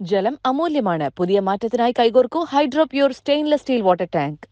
ജലം അമൂല്യമാണ്. പുതിയ മാറ്റത്തിനായി കൈകോർക്കൂ hydro pure stainless steel water tank.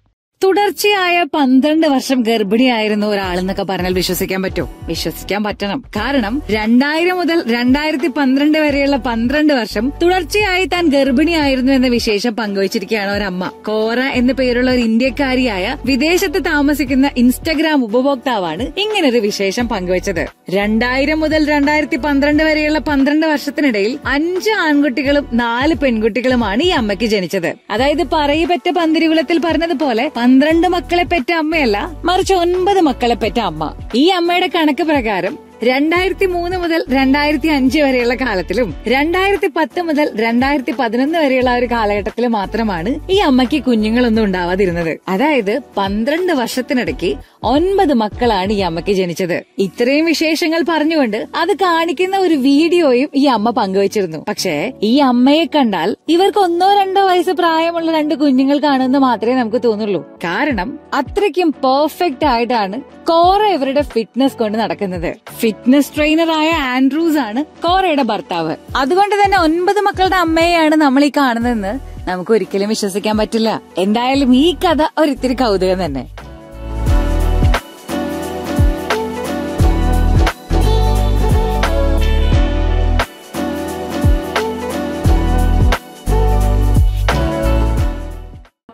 തുടർച്ചയായ പന്ത്രണ്ട് വർഷം ഗർഭിണിയായിരുന്ന ഒരാളെന്നൊക്കെ പറഞ്ഞാൽ വിശ്വസിക്കാൻ പറ്റുമോ വിശ്വസിക്കാൻ പറ്റണം. കാരണം രണ്ടായിരം മുതൽ രണ്ടായിരത്തി പന്ത്രണ്ട് വരെയുള്ള പന്ത്രണ്ട് വർഷം തുടർച്ചയായി താൻ ഗർഭിണിയായിരുന്നു എന്ന വിശേഷം പങ്കുവച്ചിരിക്കുകയാണ് ഒരമ്മ. കോറ എന്ന പേരുള്ള ഒരു ഇന്ത്യക്കാരിയായ വിദേശത്ത് താമസിക്കുന്ന ഇൻസ്റ്റഗ്രാം ഉപഭോക്താവാണ് ഇങ്ങനൊരു വിശേഷം പങ്കുവച്ചത്. രണ്ടായിരം മുതൽ രണ്ടായിരത്തി പന്ത്രണ്ട് വരെയുള്ള പന്ത്രണ്ട് വർഷത്തിനിടയിൽ അഞ്ച് ആൺകുട്ടികളും നാല് പെൺകുട്ടികളുമാണ് ഈ അമ്മയ്ക്ക് ജനിച്ചത്. അതായത് പറയപ്പെട്ട പന്തിരികുലത്തിൽ പറഞ്ഞതുപോലെ പന്ത്രണ്ട് മക്കളെ പെറ്റ അമ്മയല്ല മറിച്ച് ഒൻപത് മക്കളെ പെറ്റ അമ്മ. ഈ അമ്മയുടെ കണക്ക് പ്രകാരം രണ്ടായിരത്തി മൂന്ന് മുതൽ രണ്ടായിരത്തി അഞ്ച് വരെയുള്ള കാലത്തിലും രണ്ടായിരത്തി പത്ത് മുതൽ രണ്ടായിരത്തി പതിനൊന്ന് വരെയുള്ള ഒരു കാലഘട്ടത്തിൽ മാത്രമാണ് ഈ അമ്മയ്ക്ക് കുഞ്ഞുങ്ങളൊന്നും ഉണ്ടാവാതിരുന്നത്. അതായത് പന്ത്രണ്ട് വർഷത്തിനിടയ്ക്ക് ഒൻപത് മക്കളാണ് ഈ അമ്മയ്ക്ക് ജനിച്ചത്. ഇത്രയും വിശേഷങ്ങൾ പറഞ്ഞുകൊണ്ട് അത് കാണിക്കുന്ന ഒരു വീഡിയോയും ഈ അമ്മ പങ്കുവച്ചിരുന്നു. പക്ഷേ ഈ അമ്മയെ കണ്ടാൽ ഇവർക്ക് ഒന്നോ രണ്ടോ വയസ്സ് പ്രായമുള്ള രണ്ട് കുഞ്ഞുങ്ങൾ കാണുമെന്ന് മാത്രമേ നമുക്ക് തോന്നുള്ളൂ. കാരണം അത്രയ്ക്കും പെർഫെക്റ്റ് ആയിട്ടാണ് കോറ ഇവരുടെ ഫിറ്റ്നസ് കൊണ്ട് നടക്കുന്നത്. ഫിറ്റ്നസ് ട്രെയിനറായ ആൻഡ്രൂസ് ആണ് കോറയുടെ ഭർത്താവ്. അതുകൊണ്ട് തന്നെ ഒൻപത് മക്കളുടെ അമ്മയെയാണ് നമ്മൾ ഈ കാണുന്നതെന്ന് നമുക്ക് ഒരിക്കലും വിശ്വസിക്കാൻ പറ്റില്ല. എന്തായാലും ഈ കഥ ഒരിത്തിരി കൗതുകം തന്നെ.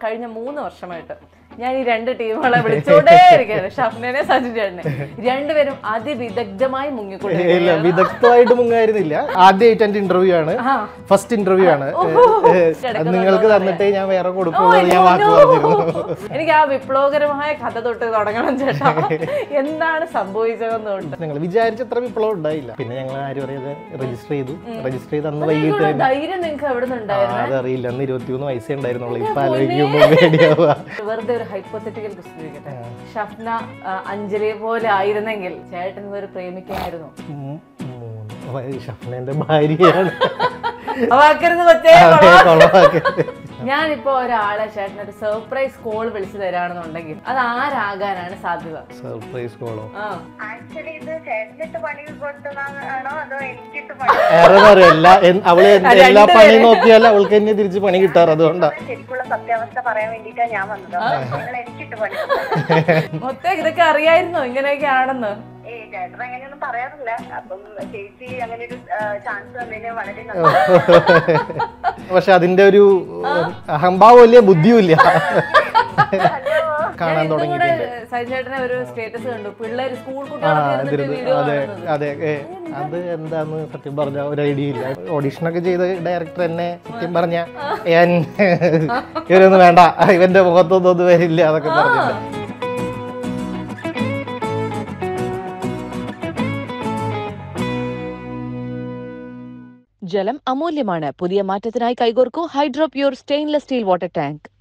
കഴിഞ്ഞ മൂന്ന് വർഷമായിട്ട് ഞാൻ ഈ രണ്ട് ടീമുകളെ വിളിച്ചോണ്ടേ ഇരിക്കുന്നത് ഷഫ്നെ സജിൻ ചേട്ടനെ. രണ്ടുപേരും അതിവിദഗ്ധമായി മുങ്ങിക്കൊണ്ടിരിക്കുകയാണ് വിദഗ്ധമായിട്ട് മുങ്ങായിരുന്നില്ല. ആദ്യമായിട്ട് എന്റെ ഇന്റർവ്യൂ ആണ്. ഫസ്റ്റ് ഇന്റർവ്യൂ ആണ്. നിങ്ങൾക്ക് തന്നിട്ടേ ഞാൻ വേറെ കൊടുക്കുള്ളൂ ഞാൻ വാക്ക്. പറഞ്ഞിരുന്നു. എനിക്ക് ആ വിപ്ലവകരമായ കഥ തൊട്ട് തുടങ്ങണം ചേട്ടാ. എന്താണ് സംഭവിച്ചതെന്നുണ്ട്. നിങ്ങൾ വിചാരിച്ചത്ര വിപ്ലവം ഉണ്ടായില്ല. പിന്നെ ഞങ്ങൾ ആരും അറിയാതെ രജിസ്റ്റർ ചെയ്തു. രജിസ്റ്റർ ചെയ്ത് അന്ന് വൈകിട്ട് ധൈര്യം നിങ്ങൾക്ക് എവിടെ നിന്നുണ്ടായിരുന്നു അതറിയില്ല. അന്ന് ഇരുപത്തിമൂന്ന് വയസ്സേ ഉണ്ടായിരുന്നുള്ളൂ. ഇപ്പൊ ആലോചിക്കുമ്പോൾ വെറുതെ ഒരു ഹൈപ്പോത്തറ്റിക്കൽ ക്വസ്റ്റ്യൻ ചോദിക്കട്ടെ ഷഫ്ന അഞ്ജലി അഞ്ജലിയെ പോലെ ആയിരുന്നെങ്കിൽ ചേട്ടൻ ഒരു പ്രേമിക്കായിരുന്നു. ഷഫ്നന്റെ ഭാര്യയാണ്. കൊളവാക്കരുത്. ഞാനിപ്പോ ഒരാളെ ചേട്ടൻ ഒരു സർപ്രൈസ് കോൾ വിളിച്ചു തരാണെന്നുണ്ടെങ്കിൽ അത് ആരാകാനാണ് സാധ്യത? സർപ്രൈസ് കോളോ വേറെ അവൾ എല്ലാ പണി നോക്കിയാൽ അവൾക്ക് തന്നെ തിരിച്ച് പണി കിട്ടാറ് അതുകൊണ്ടാ. ശരിക്കുള്ള സത്യാവസ്ഥ പറയാൻ വേണ്ടിട്ടാ ഞാൻ വന്നത്. മൊത്തം ഇതൊക്കെ അറിയായിരുന്നോ? ഇങ്ങനെയൊക്കെ ആണെന്ന്. ചേട്ടൻ അങ്ങനെയൊന്നും പറയാറില്ല. അപ്പം ചേച്ചി അങ്ങനെ ഒരു ചാൻസ് തന്നതിന് വളരെ പക്ഷെ അതിന്റെ ഒരു അഹംഭാവം ഇല്ല ബുദ്ധിയും ഇല്ല. കാണാൻ തുടങ്ങിയിട്ടുണ്ട്. സജിചേട്ടനെ ഒരു സ്റ്റേറ്റസ് കണ്ടു. പിള്ളേര് സ്കൂൾ അതെ അതെ അത് എന്താന്ന് സത്യം പറഞ്ഞ ഒരു ഐഡിയ ഇല്ല. ഓഡീഷനൊക്കെ ചെയ്ത ഡയറക്ടർ എന്നെ സത്യം പറഞ്ഞ ഞാൻ ഇവരൊന്നും വേണ്ട. ഇവന്റെ മുഖത്തൊന്നും ഒന്നും വരില്ല അതൊക്കെ പറഞ്ഞിട്ട് ജലം അമൂല്യമാണ്. പുതിയ മാറ്റത്തിനായി കൈകോർക്കൂ. Hydro pure stainless steel water tank.